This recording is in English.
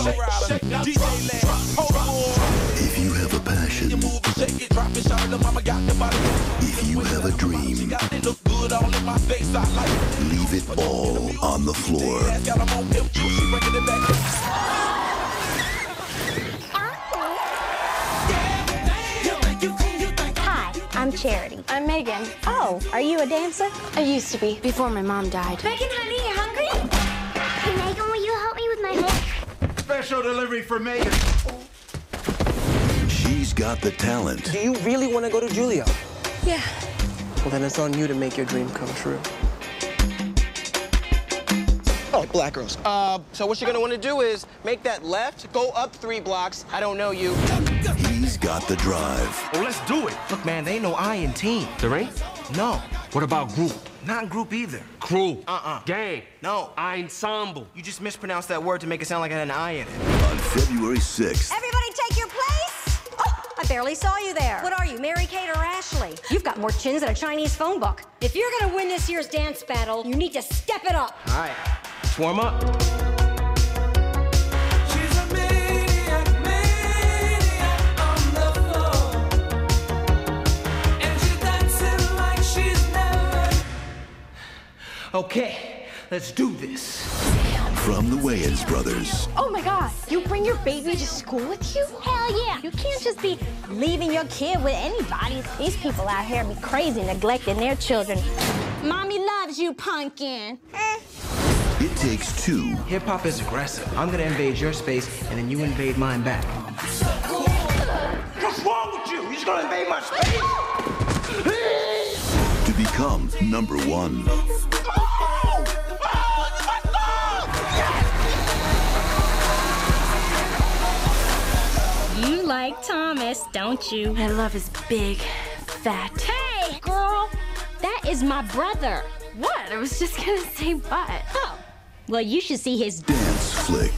Flow rider, DJ Land, hold If you have a passion, move, shake it, drop it, shout it, mama got the body. if you have a dream, Got it look good all in my face, I like it. leave it all on the floor. Ass got 'em on pimp, she bringing it back. Hi, I'm Charity. I'm Megan. Oh, are you a dancer? I used to be before my mom died. Megan, honey, Special delivery for Megan. She's got the talent, Do you really want to go to Juilliard? Yeah. Well, then it's on you to make your dream come true. Oh, black girls. Uh, so what you're gonna want to do is make that left, go up three blocks. I don't know you. he's got the drive. Well, let's do it. Look, man, they ain't no I in team. There ain't? No, What about group? Not in group either. Crew. Uh-uh. Gang. No. Ensemble. You just mispronounced that word to make it sound like it had an I in it. On February 6th, Everybody take your place. Oh, I barely saw you there. What are you, Mary Kate or Ashley? You've got more chins than a Chinese phone book. If you're gonna win this year's dance battle, you need to step it up. All right, let's warm up. Okay, let's do this. from the Wayans brothers, Oh my god, you bring your baby to school with you? Hell yeah. You can't just be leaving your kid with anybody. These people out here be crazy neglecting their children. Mommy loves you, pumpkin. it takes two Hip hop is aggressive. I'm gonna invade your space, and then you invade mine back. What's wrong with you? He's gonna invade my space. To become number one. You like Thomas, don't you? I love his big, fat. Hey, girl, that is my brother. What? I was just gonna say butt. Oh, well, you should see his. Dance flick.